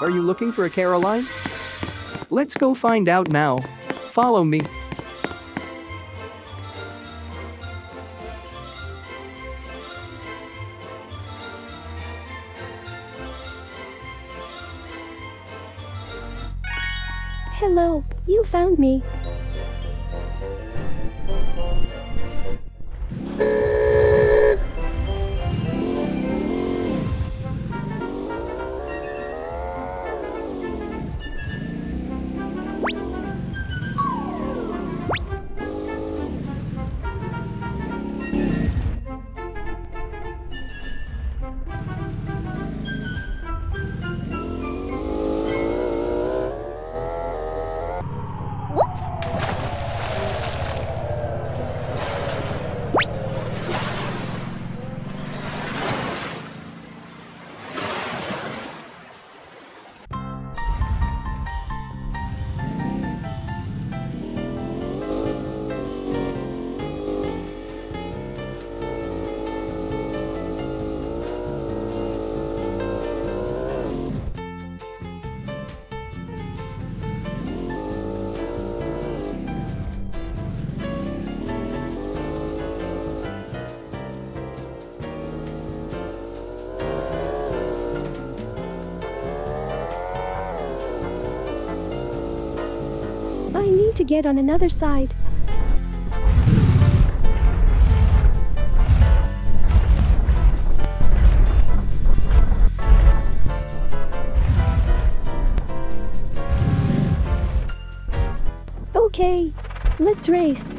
Are you looking for a Caroline? Let's go find out now. Follow me. Hello, you found me. Need to get on another side. Okay, let's race.